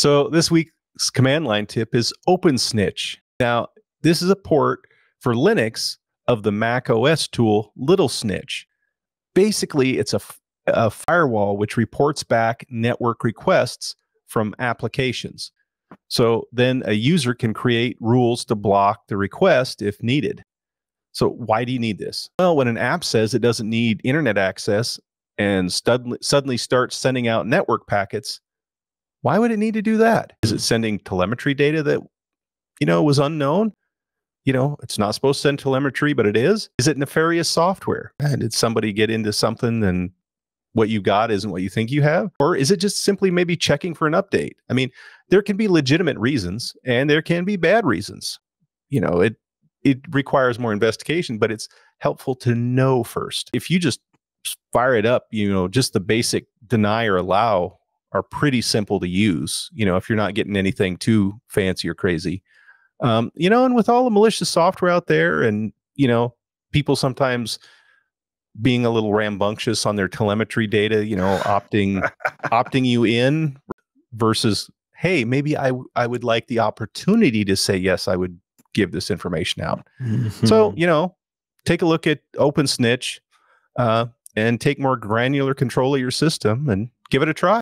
So this week's command line tip is OpenSnitch. Now, this is a port for Linux of the Mac OS tool Little Snitch. Basically, it's a, a firewall which reports back network requests from applications. So then a user can create rules to block the request if needed. So why do you need this? Well, when an app says it doesn't need internet access and suddenly suddenly starts sending out network packets, why would it need to do that? Is it sending telemetry data that you know was unknown? You know, it's not supposed to send telemetry, but it is. Is it nefarious software? And did somebody get into something and what you got isn't what you think you have? Or is it just simply maybe checking for an update? I mean, there can be legitimate reasons and there can be bad reasons. You know, it it requires more investigation, but it's helpful to know first. If you just fire it up, you know, just the basic deny or allow are pretty simple to use. You know, if you're not getting anything too fancy or crazy, um, you know, and with all the malicious software out there, and you know, people sometimes being a little rambunctious on their telemetry data, you know, opting opting you in versus hey, maybe I I would like the opportunity to say yes, I would give this information out. Mm-hmm. So, you know, take a look at OpenSnitch uh, and take more granular control of your system and give it a try.